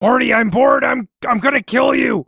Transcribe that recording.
Marty, I'm bored. I'm I'm gonna kill you.